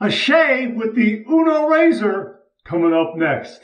a shave with the Uno razor coming up next.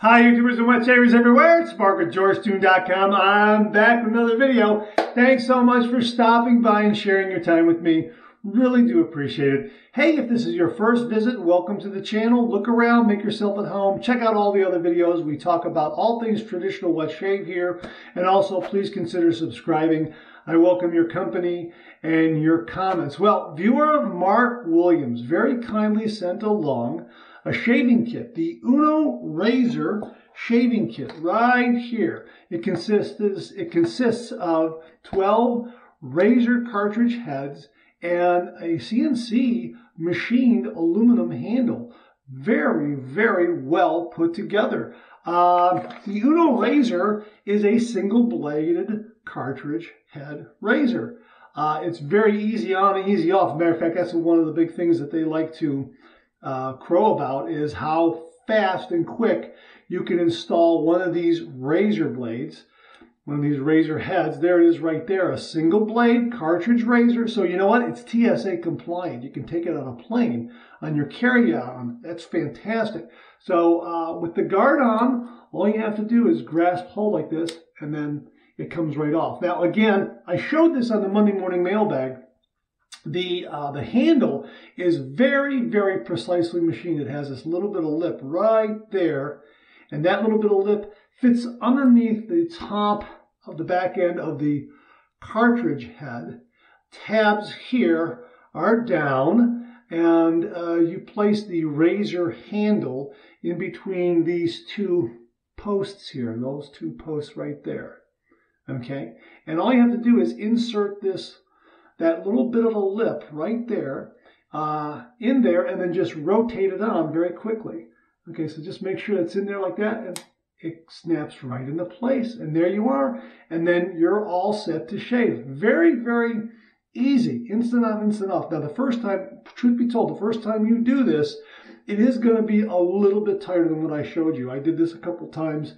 Hi YouTubers and wet shavers everywhere, it's Mark with GeorgeToon.com. I'm back with another video. Thanks so much for stopping by and sharing your time with me. Really do appreciate it. Hey, if this is your first visit, welcome to the channel. Look around, make yourself at home. Check out all the other videos. We talk about all things traditional wet shave here. And also, please consider subscribing. I welcome your company and your comments. Well, viewer Mark Williams very kindly sent along a shaving kit, the Uno Razor shaving kit right here. It consists, it consists of 12 razor cartridge heads and a CNC machined aluminum handle. Very, very well put together. Uh, the Uno Razor is a single bladed cartridge head razor. Uh, it's very easy on and easy off. Matter of fact, that's one of the big things that they like to uh, crow about is how fast and quick you can install one of these razor blades, one of these razor heads. There it is right there, a single blade cartridge razor. So you know what? It's TSA compliant. You can take it on a plane, on your carry-on. That's fantastic. So uh, with the guard on, all you have to do is grasp hold like this and then it comes right off. Now again, I showed this on the Monday morning mailbag the uh, the handle is very very precisely machined. It has this little bit of lip right there, and that little bit of lip fits underneath the top of the back end of the cartridge head. Tabs here are down, and uh, you place the razor handle in between these two posts here, those two posts right there. Okay, and all you have to do is insert this that little bit of a lip right there uh, in there and then just rotate it on very quickly. Okay, so just make sure it's in there like that and it snaps right into place. And there you are. And then you're all set to shave. Very, very easy. Instant on, instant off. Now, the first time, truth be told, the first time you do this, it is going to be a little bit tighter than what I showed you. I did this a couple times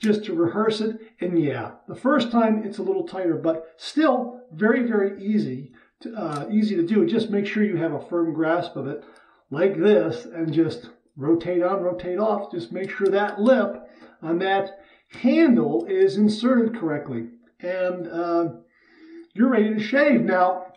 just to rehearse it. And yeah, the first time it's a little tighter, but still very, very easy to, uh, easy to do. Just make sure you have a firm grasp of it like this and just rotate on, rotate off. Just make sure that lip on that handle is inserted correctly. And uh, you're ready to shave. Now,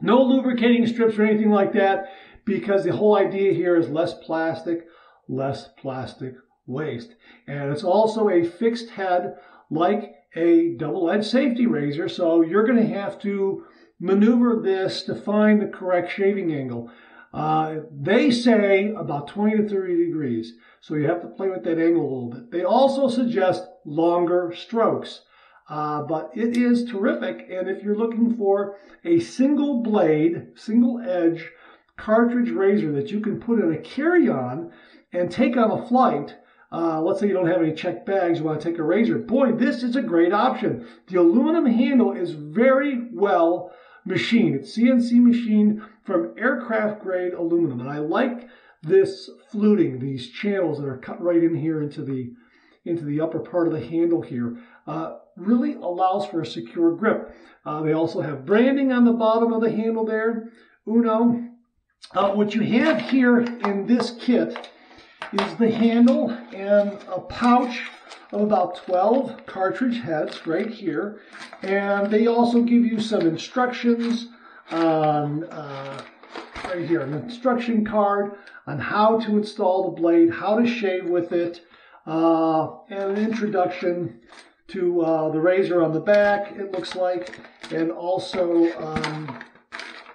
no lubricating strips or anything like that because the whole idea here is less plastic, less plastic waste. And it's also a fixed head like a double-edged safety razor. So you're going to have to maneuver this to find the correct shaving angle. Uh, they say about 20 to 30 degrees. So you have to play with that angle a little bit. They also suggest longer strokes. Uh, but it is terrific. And if you're looking for a single blade, single edge cartridge razor that you can put in a carry-on and take on a flight, uh, let's say you don't have any checked bags, you want to take a razor. Boy, this is a great option. The aluminum handle is very well machined. It's CNC machined from aircraft grade aluminum. And I like this fluting, these channels that are cut right in here into the into the upper part of the handle here. Uh, really allows for a secure grip. Uh, they also have branding on the bottom of the handle there. Uno. Uh, what you have here in this kit is the handle and a pouch of about 12 cartridge heads right here. And they also give you some instructions on, uh, right here, an instruction card on how to install the blade, how to shave with it, uh, and an introduction to uh, the razor on the back, it looks like. And also, um,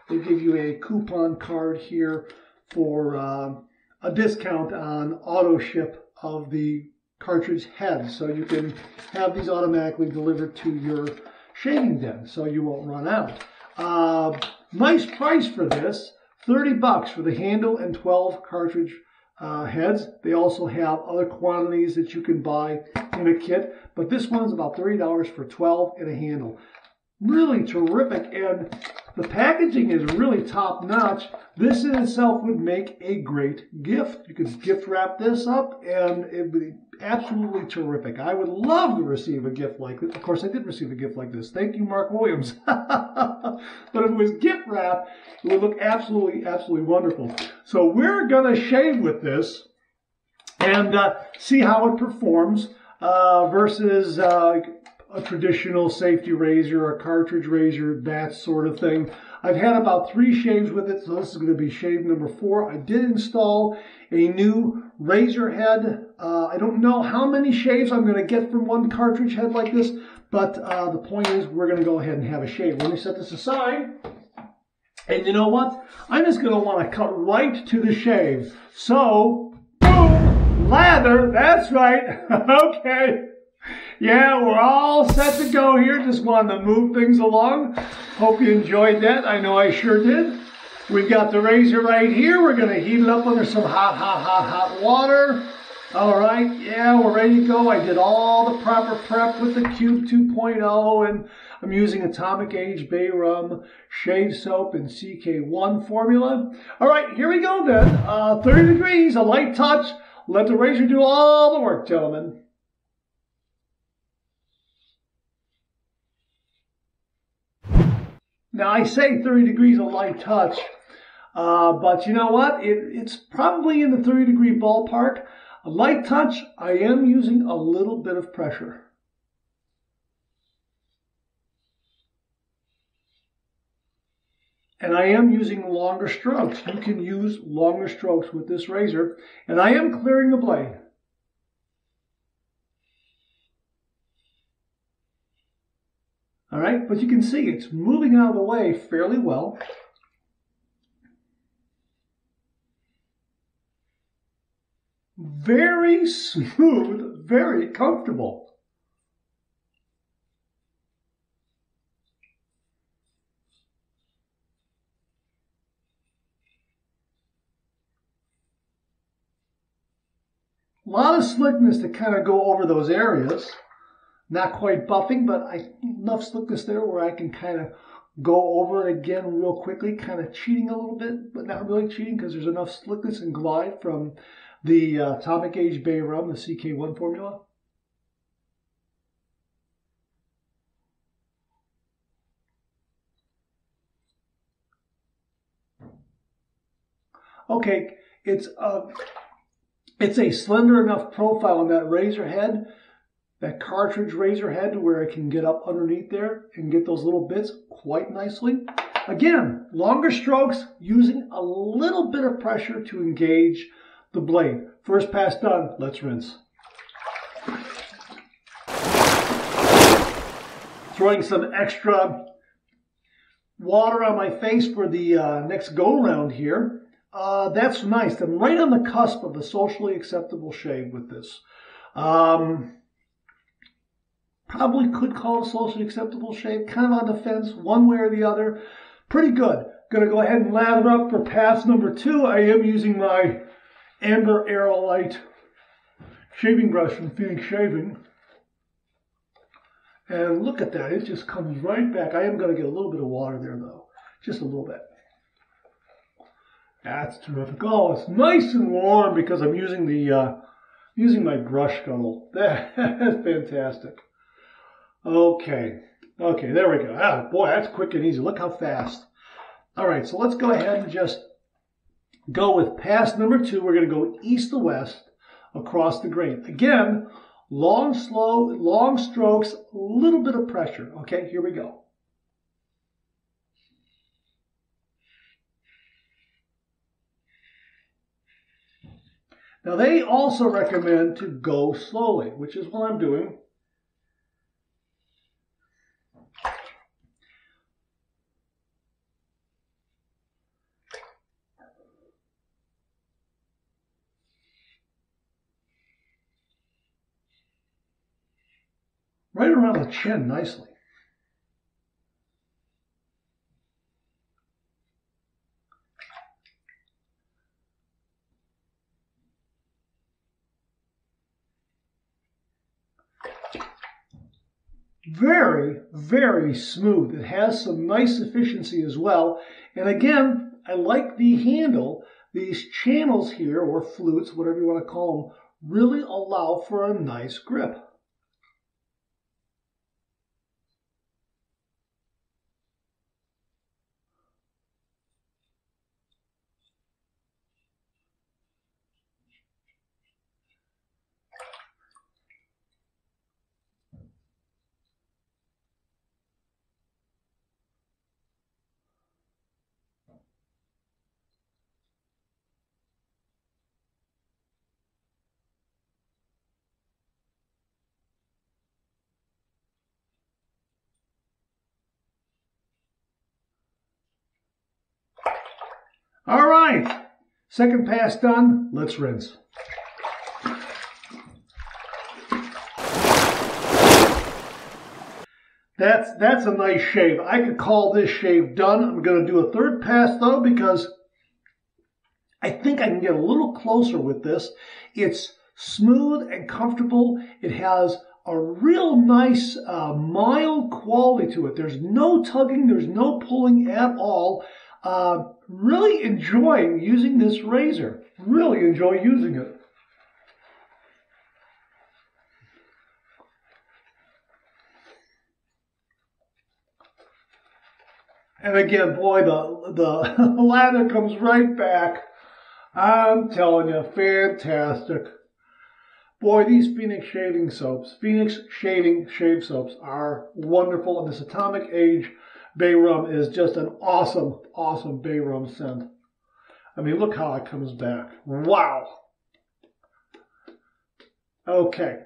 they give you a coupon card here for uh, a discount on auto ship of the cartridge heads. So you can have these automatically delivered to your shaving den so you won't run out. Uh, nice price for this. 30 bucks for the handle and 12 cartridge uh, heads. They also have other quantities that you can buy in a kit, but this one's about $30 for 12 and a handle. Really terrific, and the packaging is really top notch. This in itself would make a great gift. You could gift wrap this up and it would be absolutely terrific. I would love to receive a gift like this. Of course, I did receive a gift like this. Thank you, Mark Williams. but if it was gift wrap, it would look absolutely, absolutely wonderful. So we're going to shave with this and uh, see how it performs uh, versus uh, a traditional safety razor, a cartridge razor, that sort of thing. I've had about three shaves with it, so this is going to be shave number four. I did install a new razor head. Uh, I don't know how many shaves I'm going to get from one cartridge head like this, but uh, the point is we're going to go ahead and have a shave. Let me set this aside. And you know what? I'm just going to want to cut right to the shave. So, boom, lather, that's right. okay. Yeah, we're all set to go here. Just wanted to move things along. Hope you enjoyed that. I know I sure did. We've got the razor right here. We're going to heat it up under some hot, hot, hot, hot water. All right, yeah, we're ready to go. I did all the proper prep with the Cube 2.0 and I'm using Atomic Age Bay Rum, Shave Soap, and CK1 formula. All right, here we go then. Uh, 30 degrees, a light touch. Let the razor do all the work, gentlemen. Now I say 30 degrees a light touch, uh, but you know what? It, it's probably in the 30 degree ballpark. A light touch, I am using a little bit of pressure. And I am using longer strokes. You can use longer strokes with this razor. And I am clearing the blade. All but you can see it's moving out of the way fairly well. Very smooth, very comfortable. A lot of slickness to kind of go over those areas. Not quite buffing, but I, enough slickness there where I can kind of go over it again real quickly, kind of cheating a little bit, but not really cheating because there's enough slickness and glide from the uh, Atomic Age Bay Rum, the CK1 formula. Okay, it's a, uh, it's a slender enough profile on that razor head that cartridge razor head to where I can get up underneath there and get those little bits quite nicely. Again, longer strokes using a little bit of pressure to engage the blade. First pass done, let's rinse. Throwing some extra water on my face for the uh, next go round here. Uh, that's nice. I'm right on the cusp of a socially acceptable shave with this. Um, Probably could call it socially acceptable shape, kind of on the fence, one way or the other. Pretty good. Gonna go ahead and lather up for pass number two. I am using my Amber Aerolite shaving brush from Phoenix Shaving. And look at that, it just comes right back. I am gonna get a little bit of water there though, just a little bit. That's terrific. Oh, it's nice and warm because I'm using the uh, using my brush scuttle. That's fantastic. Okay. Okay, there we go. Ah, boy, that's quick and easy. Look how fast. All right, so let's go ahead and just go with pass number two. We're going to go east to west across the grain. Again, long, slow, long strokes, a little bit of pressure. Okay, here we go. Now, they also recommend to go slowly, which is what I'm doing. right around the chin nicely. Very, very smooth. It has some nice efficiency as well. And again, I like the handle. These channels here, or flutes, whatever you want to call them, really allow for a nice grip. All right, second pass done. Let's rinse. That's, that's a nice shave. I could call this shave done. I'm going to do a third pass though because I think I can get a little closer with this. It's smooth and comfortable. It has a real nice, uh, mild quality to it. There's no tugging. There's no pulling at all. Uh, really enjoying using this razor. Really enjoy using it. And again, boy, the, the lather comes right back. I'm telling you, fantastic. Boy, these Phoenix shaving soaps, Phoenix shaving shave soaps are wonderful. in this Atomic Age bay rum is just an awesome, awesome bay rum scent. I mean, look how it comes back. Wow. Okay.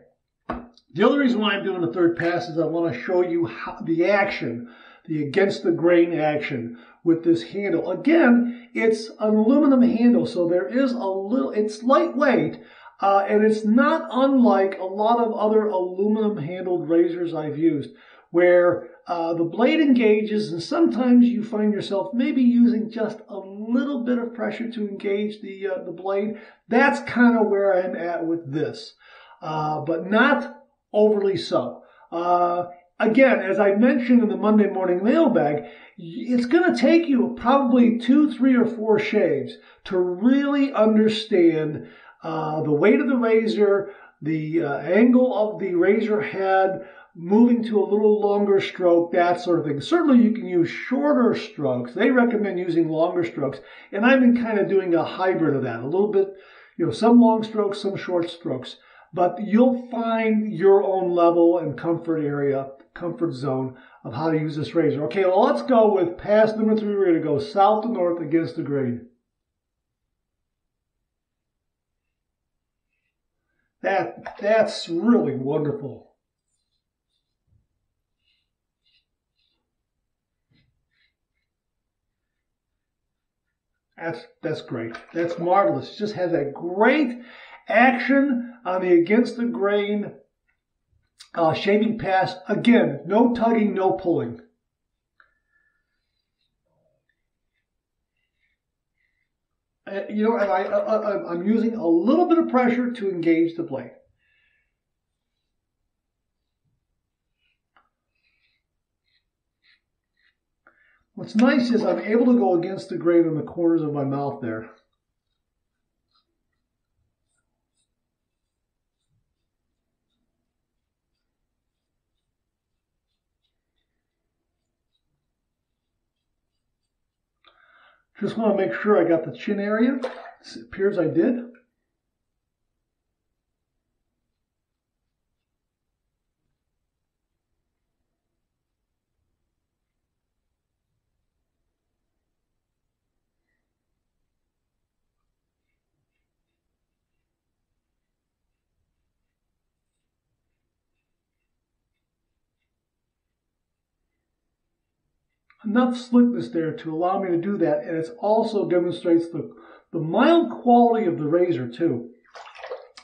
The other reason why I'm doing the third pass is I want to show you how, the action, the against the grain action with this handle. Again, it's an aluminum handle, so there is a little, it's lightweight, uh, and it's not unlike a lot of other aluminum handled razors I've used where uh, the blade engages and sometimes you find yourself maybe using just a little bit of pressure to engage the, uh, the blade. That's kind of where I'm at with this, uh, but not overly so. Uh, again, as I mentioned in the Monday morning mailbag, it's going to take you probably two, three, or four shaves to really understand uh, the weight of the razor, the uh, angle of the razor head, moving to a little longer stroke, that sort of thing. Certainly you can use shorter strokes. They recommend using longer strokes. And I've been kind of doing a hybrid of that, a little bit, you know, some long strokes, some short strokes. But you'll find your own level and comfort area, comfort zone of how to use this razor. Okay, well, let's go with pass number three. We're going to go south to north against the grain. That, that's really wonderful. That's, that's great. That's marvelous. Just has that great action on the against the grain uh, shaving pass. Again, no tugging, no pulling. Uh, you know, and I, I, I'm using a little bit of pressure to engage the blade. What's nice is I'm able to go against the grain on the corners of my mouth there. Just want to make sure I got the chin area. It appears I did. Enough slickness there to allow me to do that. And it also demonstrates the, the mild quality of the razor too.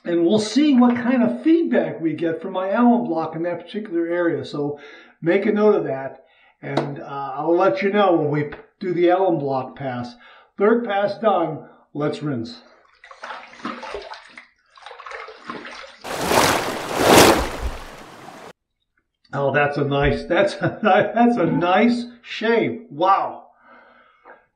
And we'll see what kind of feedback we get from my alum block in that particular area. So make a note of that. And uh, I'll let you know when we do the alum block pass. Third pass done. Let's rinse. Oh, that's a nice, that's a, that's a nice shave. Wow.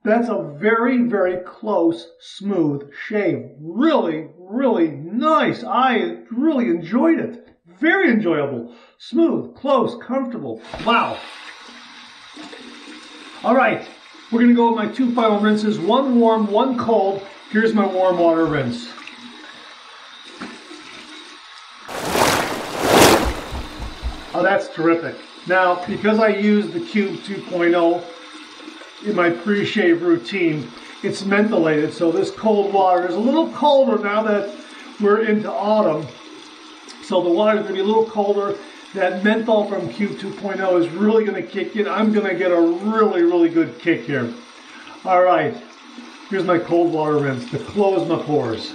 That's a very, very close, smooth shave. Really, really nice. I really enjoyed it. Very enjoyable. Smooth, close, comfortable. Wow. All right. We're going to go with my two final rinses. One warm, one cold. Here's my warm water rinse. That's terrific. Now, because I use the Cube 2.0 in my pre-shave routine, it's mentholated, so this cold water is a little colder now that we're into autumn. So the water is going to be a little colder. That menthol from Cube 2.0 is really going to kick in. I'm going to get a really, really good kick here. All right, here's my cold water rinse to close my pores.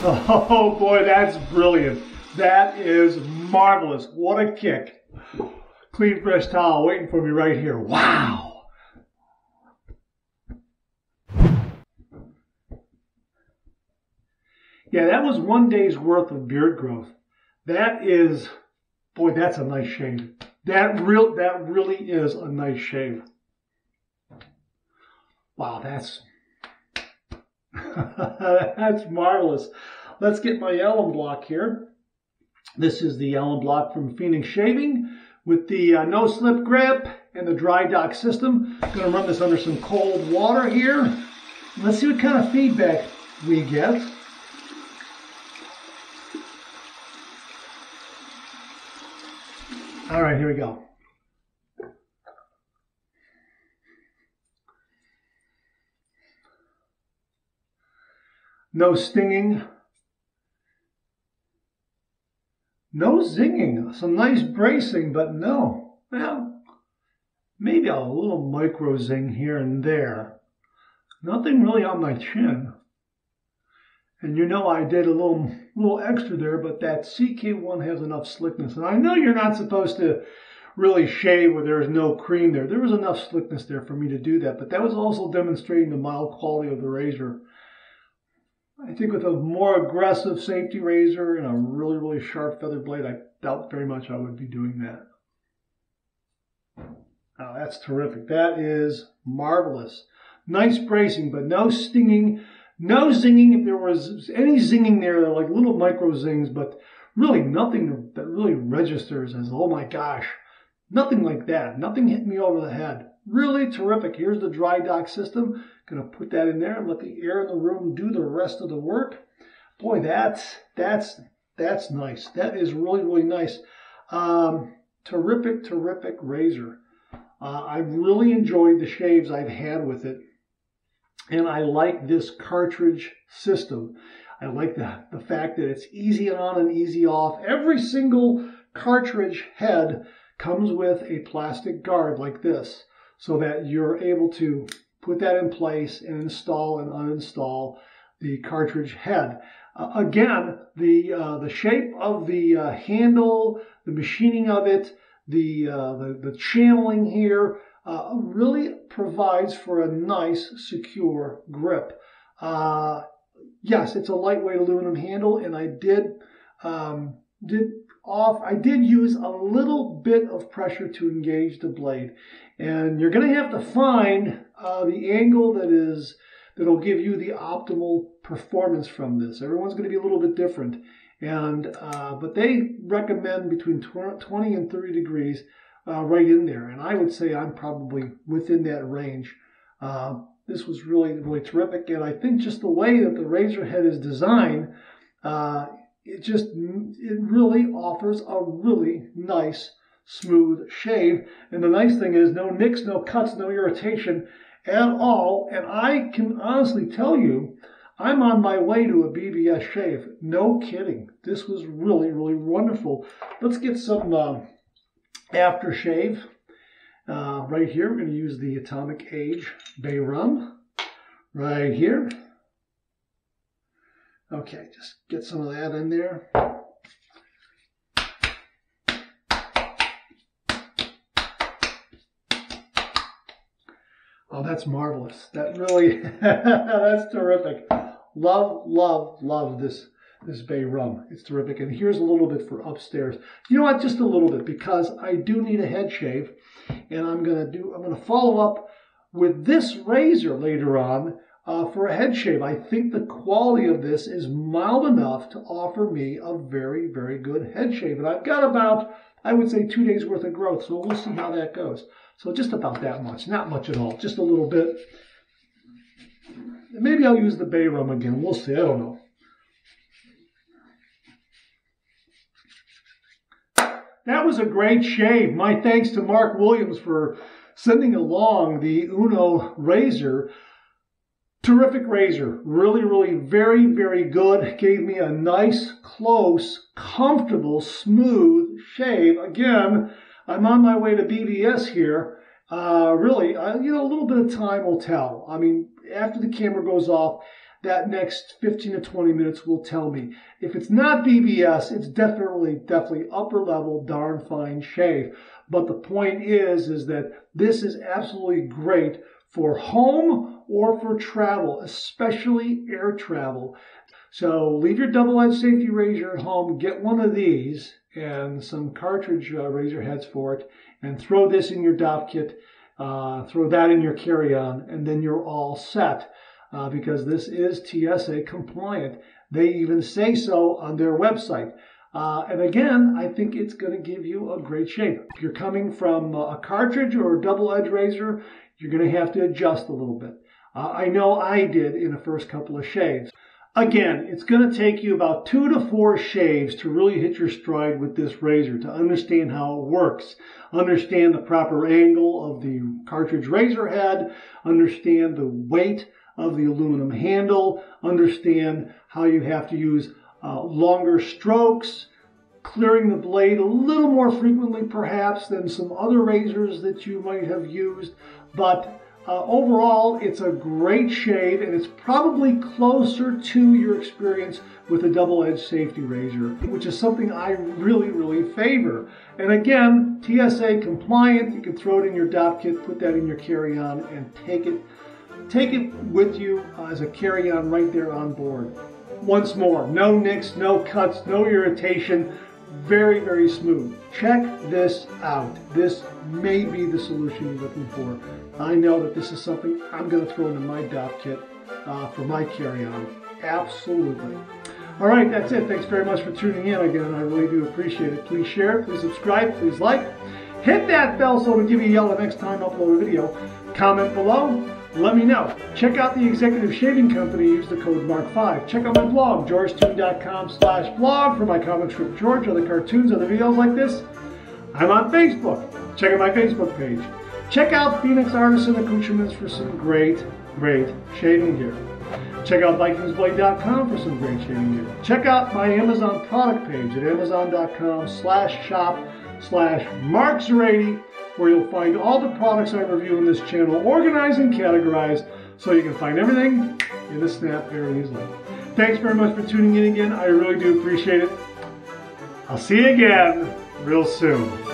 Oh boy, that's brilliant. That is marvelous. What a kick. Clean, fresh towel waiting for me right here. Wow. Yeah, that was one day's worth of beard growth. That is, boy, that's a nice shave. That real, that really is a nice shave. Wow, that's, that's marvelous. Let's get my alum block here. This is the alum block from Phoenix Shaving with the uh, no slip grip and the dry dock system. I'm going to run this under some cold water here. Let's see what kind of feedback we get. All right, here we go. No stinging. No zinging. Some nice bracing, but no. Well, maybe a little micro zing here and there. Nothing really on my chin. And you know I did a little little extra there, but that CK1 has enough slickness. And I know you're not supposed to really shave where there's no cream there. There was enough slickness there for me to do that, but that was also demonstrating the mild quality of the razor. I think with a more aggressive safety razor and a really, really sharp feather blade, I doubt very much I would be doing that. Oh, that's terrific. That is marvelous. Nice bracing, but no stinging, no zinging. If there was any zinging there, they're like little micro zings, but really nothing that really registers as, oh my gosh, nothing like that. Nothing hit me over the head. Really terrific. Here's the dry dock system. Gonna put that in there and let the air in the room do the rest of the work. Boy, that's that's that's nice. That is really really nice. Um, terrific, terrific razor. Uh, I've really enjoyed the shaves I've had with it, and I like this cartridge system. I like the, the fact that it's easy on and easy off. Every single cartridge head comes with a plastic guard like this so that you're able to put that in place and install and uninstall the cartridge head. Uh, again, the uh, the shape of the uh, handle, the machining of it, the uh, the, the, channeling here uh, really provides for a nice, secure grip. Uh, yes, it's a lightweight aluminum handle, and I did um, did off. I did use a little bit of pressure to engage the blade. And you're going to have to find uh, the angle that is that'll give you the optimal performance from this. Everyone's going to be a little bit different. And uh, but they recommend between 20 and 30 degrees uh, right in there. And I would say I'm probably within that range. Uh, this was really, really terrific. And I think just the way that the razor head is designed, uh, it just it really offers a really nice smooth shave. And the nice thing is no nicks no cuts no irritation at all. And i can honestly tell you i'm on my way to a bbs shave. No kidding. This was really really wonderful. Let's get some uh, aftershave uh, right here we're going to use the atomic age bay rum. Right here Okay, just get some of that in there. Oh, that's marvelous. That really, that's terrific. Love, love, love this, this bay rum. It's terrific. And here's a little bit for upstairs. You know what? Just a little bit because I do need a head shave, and I'm gonna do. I'm gonna follow up with this razor later on uh, for a head shave. I think the quality of this is mild enough to offer me a very, very good head shave. And I've got about, I would say, two days worth of growth. So we'll see how that goes. So just about that much, not much at all, just a little bit. Maybe I'll use the bay rum again. We'll see. I don't know. That was a great shave. My thanks to Mark Williams for sending along the Uno razor. Terrific razor. Really, really very, very good. Gave me a nice, close, comfortable, smooth shave. Again, I'm on my way to BBS here. Uh, really, uh, you know, a little bit of time will tell. I mean, after the camera goes off, that next 15 to 20 minutes will tell me. If it's not BBS, it's definitely, definitely upper level, darn fine shave. But the point is, is that this is absolutely great for home or for travel, especially air travel. So leave your double-edged safety razor at home, get one of these and some cartridge uh, razor heads for it, and throw this in your DOP kit, uh, throw that in your carry-on, and then you're all set uh, because this is TSA compliant. They even say so on their website. Uh, and again, I think it's going to give you a great shape. If you're coming from a cartridge or a double edge razor, you're going to have to adjust a little bit. Uh, I know I did in the first couple of shaves. Again, it's going to take you about two to four shaves to really hit your stride with this razor, to understand how it works, understand the proper angle of the cartridge razor head, understand the weight of the aluminum handle, understand how you have to use uh, longer strokes, clearing the blade a little more frequently perhaps than some other razors that you might have used, but uh, overall, it's a great shave and it's probably closer to your experience with a double-edged safety razor, which is something I really, really favor. And again, TSA compliant, you can throw it in your DOP kit, put that in your carry-on and take it Take it with you as a carry-on right there on board. Once more, no nicks, no cuts, no irritation, very, very smooth. Check this out. This may be the solution you're looking for. I know that this is something I'm going to throw into my DOP kit uh, for my carry-on. Absolutely. All right, that's it. Thanks very much for tuning in again. I really do appreciate it. Please share, please subscribe, please like. Hit that bell so it'll give you a yell the next time I upload a video. Comment below let me know. Check out the Executive Shaving Company. Use the code MARK5. Check out my blog, georgetoon.com slash blog for my comic strip George, other cartoons, other videos like this. I'm on Facebook. Check out my Facebook page. Check out Phoenix Artisan Accoutrements for some great, great shaving gear. Check out VikingsBlade.com for some great shaving gear. Check out my Amazon product page at amazon.com slash shop slash mark080 where you'll find all the products I review in this channel organized and categorized so you can find everything in a snap very easily. Thanks very much for tuning in again. I really do appreciate it. I'll see you again real soon.